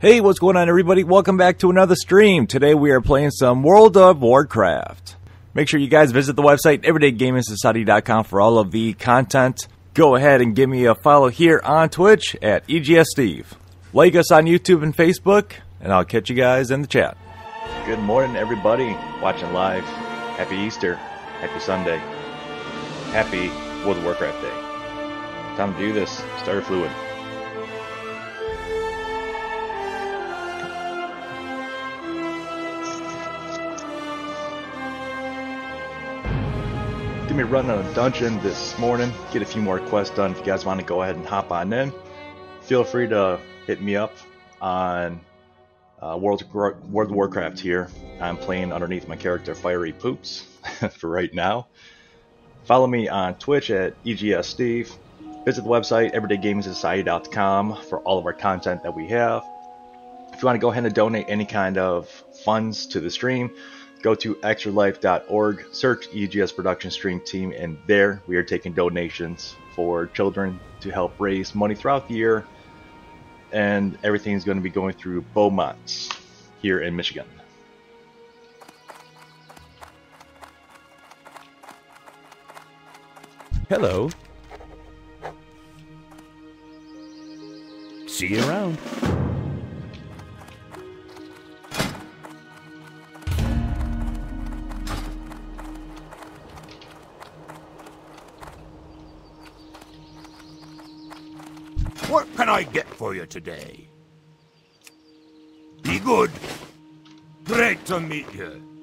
Hey, what's going on, everybody? Welcome back to another stream. Today we are playing some World of Warcraft. Make sure you guys visit the website everydaygamingsociety.com for all of the content. Go ahead and give me a follow here on Twitch at EGS Steve. Like us on YouTube and Facebook, and I'll catch you guys in the chat. Good morning, everybody watching live. Happy Easter. Happy Sunday. Happy World of Warcraft Day. Time to do this. Starter fluid. Give me a run on a dungeon this morning. Get a few more quests done. If you guys want to go ahead and hop on in, feel free to hit me up on uh, World, World of Warcraft here. I'm playing underneath my character Fiery Poops for right now. Follow me on Twitch at EGS Steve. Visit the website everydaygamingsociety.com for all of our content that we have. If you want to go ahead and donate any kind of funds to the stream, go to extralife.org, search EGS Production Stream Team, and there we are taking donations for children to help raise money throughout the year. And everything is going to be going through Beaumont's here in Michigan. Hello. See you around. I get for you today? Be good. Great to meet you.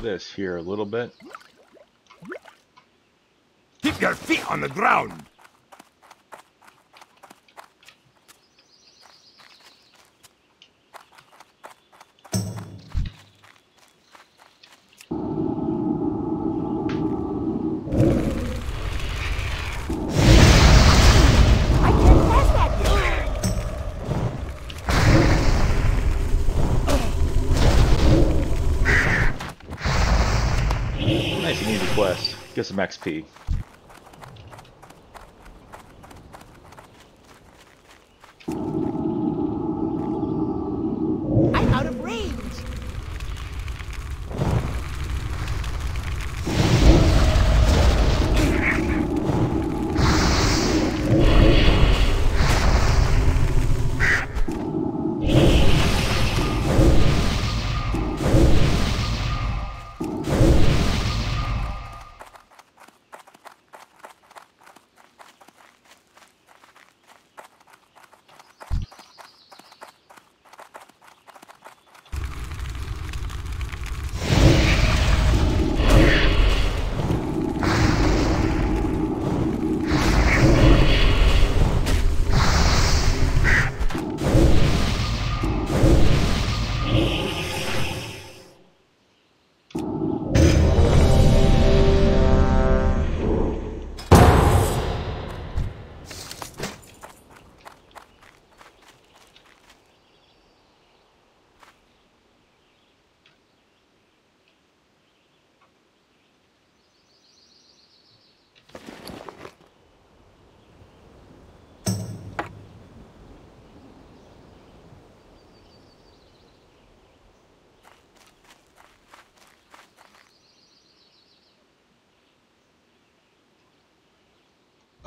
This here a little bit. Keep your feet on the ground. Some XP. I'm out of range.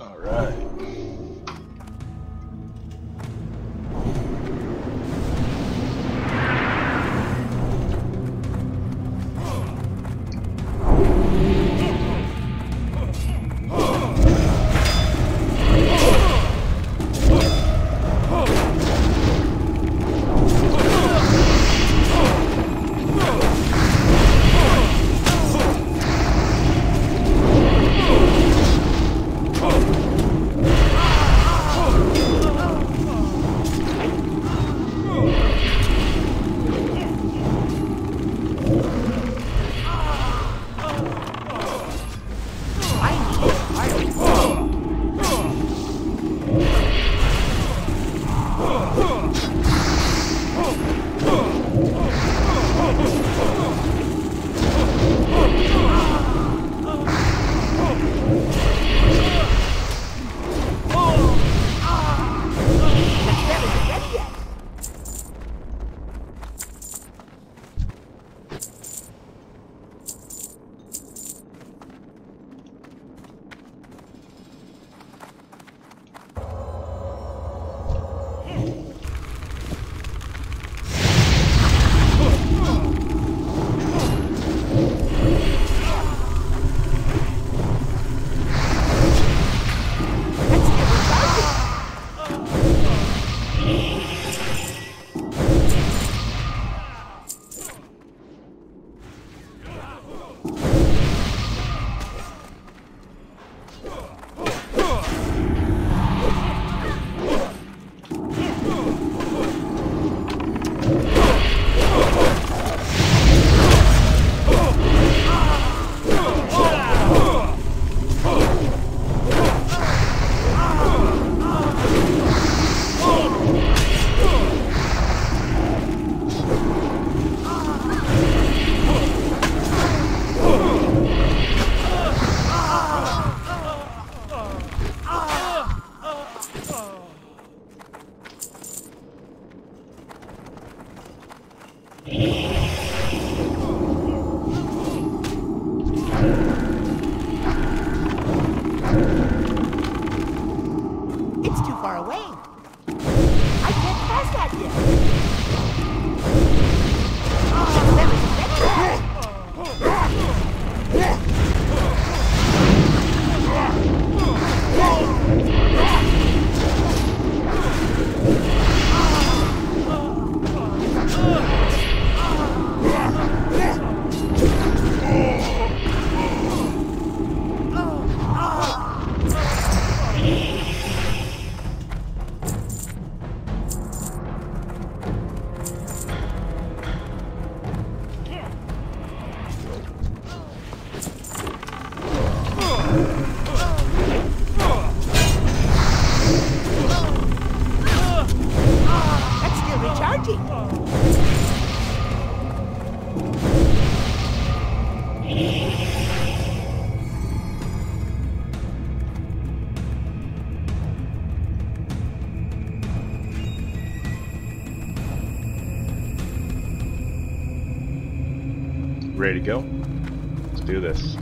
Alright. Ready to go? Let's do this.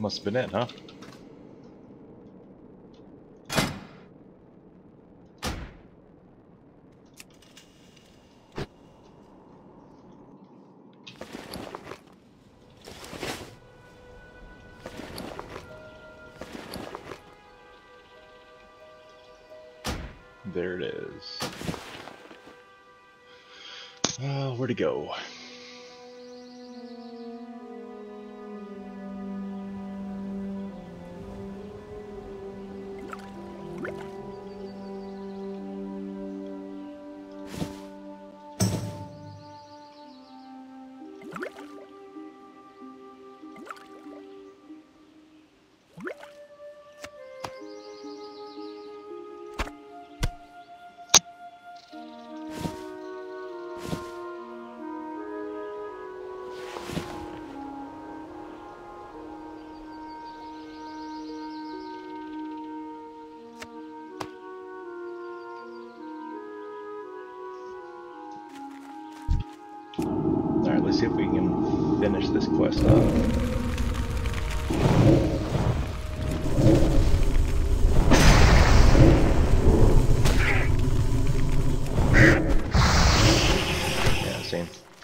Must have been it, huh?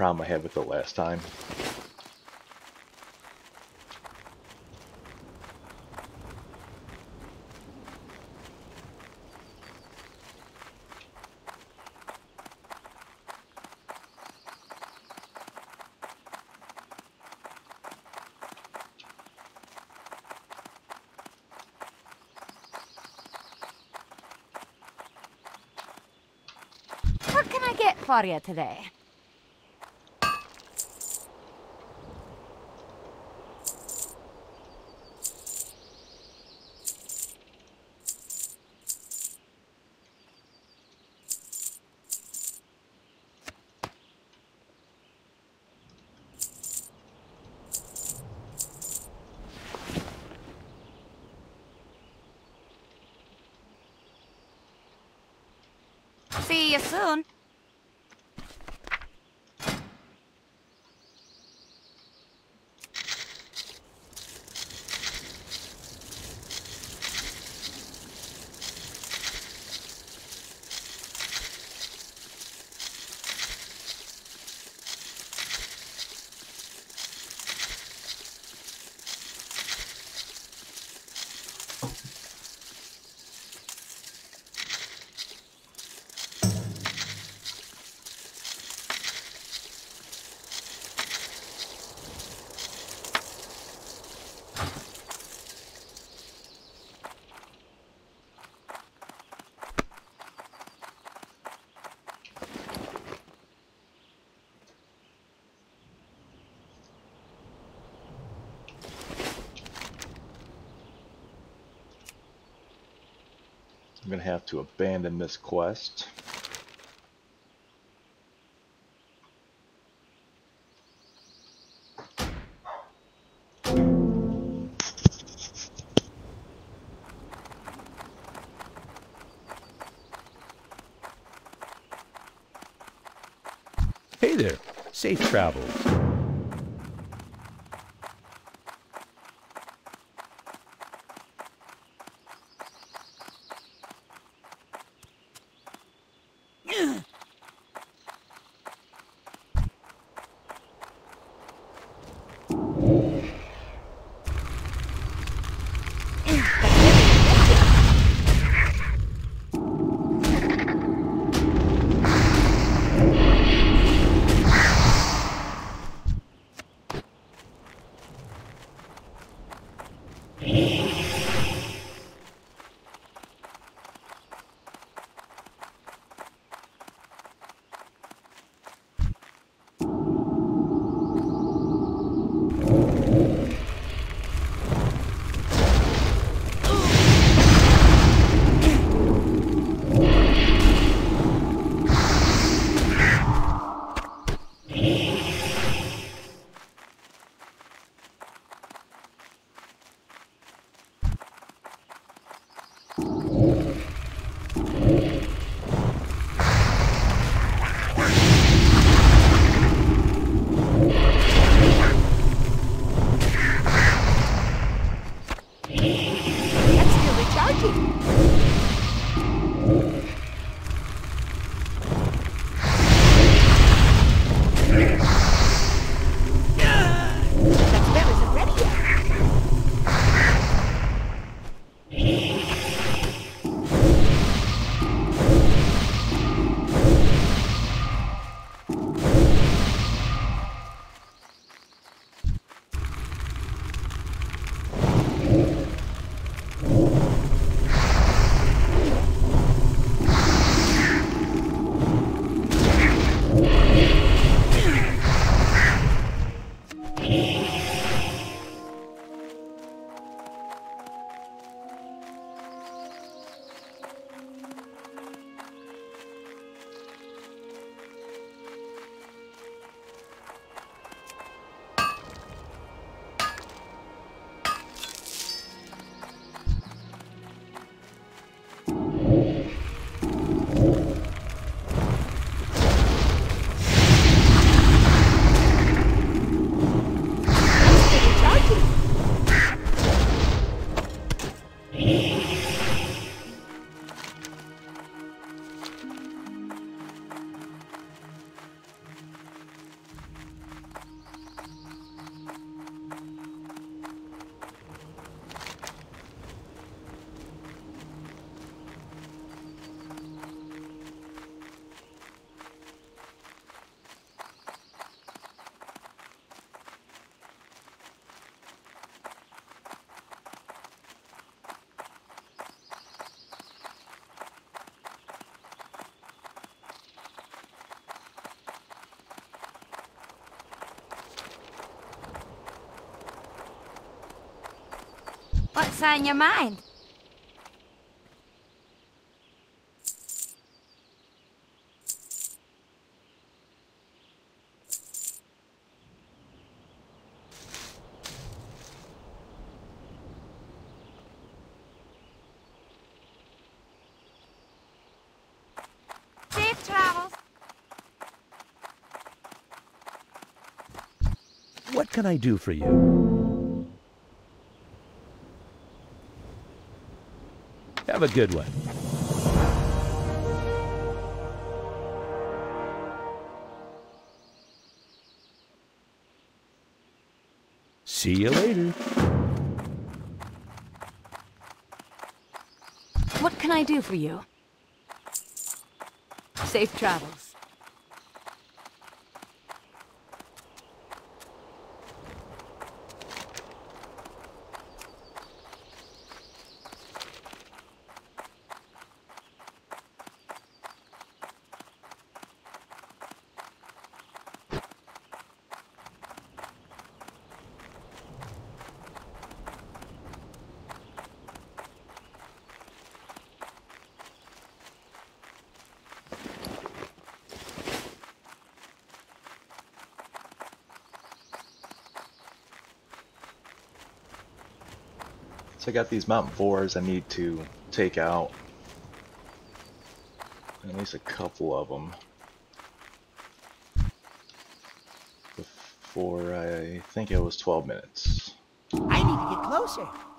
Problem I had with the last time. What can I get for you today? Soon. I'm gonna have to abandon this quest. Hey there. Safe travels. What's on your mind? What can I do for you? A good one. See you later. What can I do for you? Safe travels. So I got these mountain Boars I need to take out. At least a couple of them. Before I think it was 12 minutes. I need to get closer.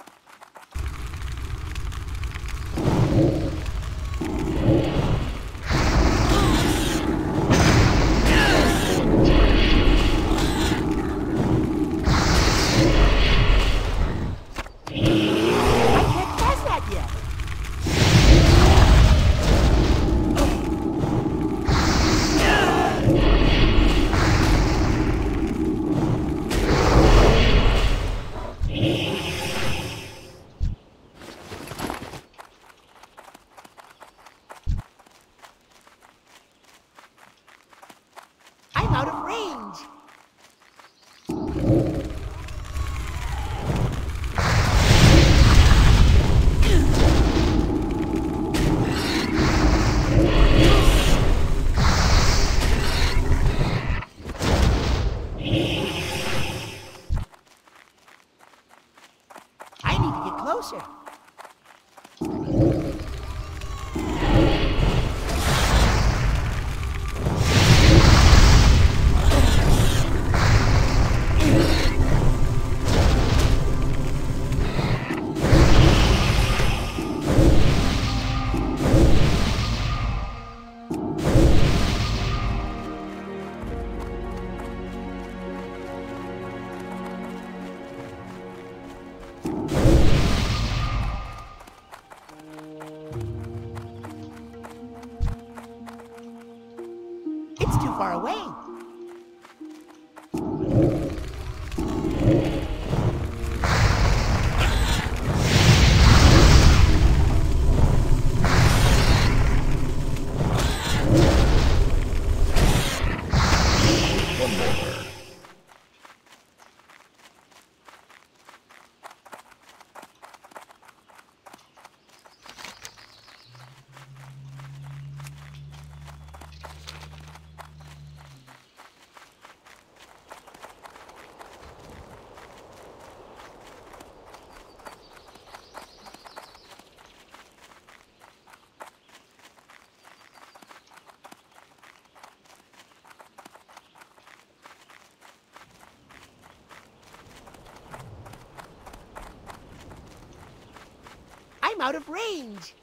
Out of range.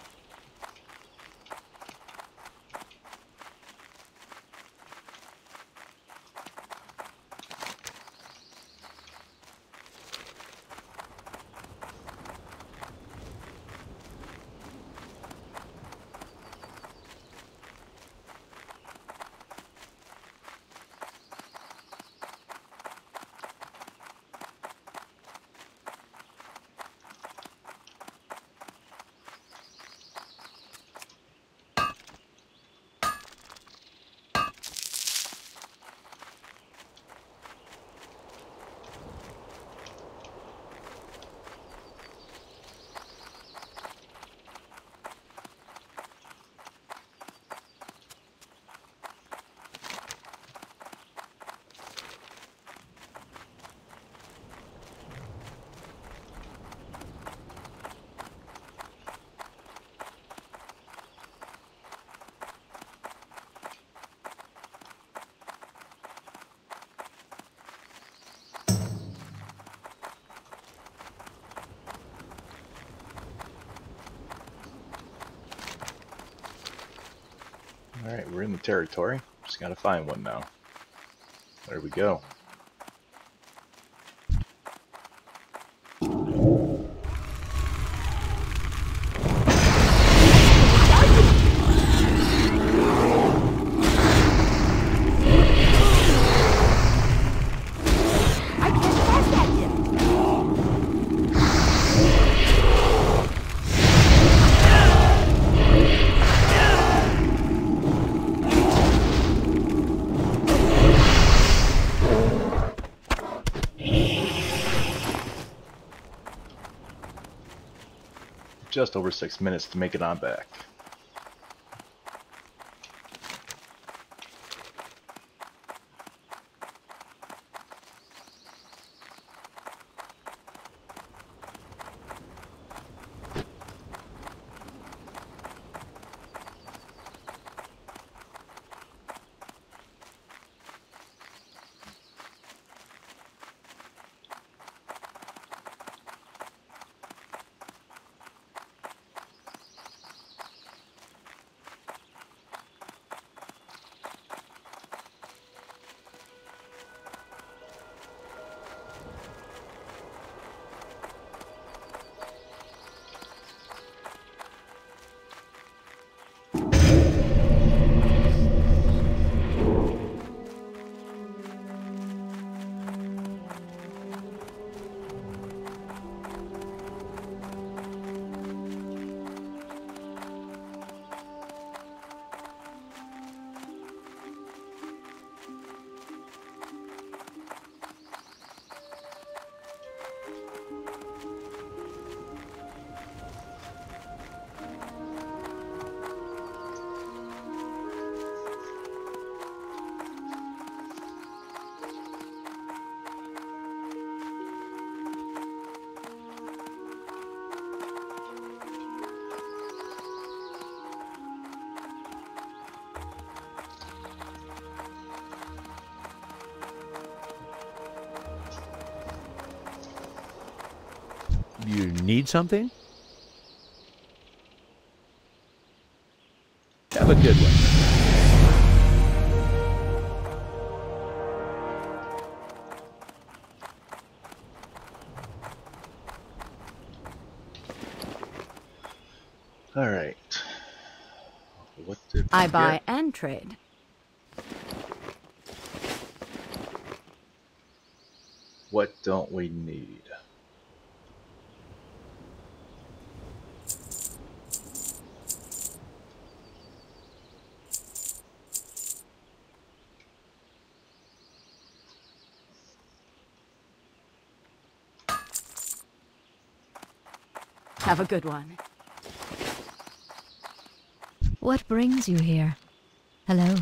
Alright, we're in the territory. Just gotta find one now. There we go. Just over six minutes to make it on back. Need something? Have a good one. Alright. What did I buy get? and trade. What don't we need? Have a good one. What brings you here? Hello.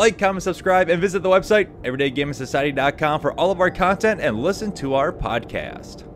Like, comment, subscribe, and visit the website, everydaygamingsociety.com, for all of our content and listen to our podcast.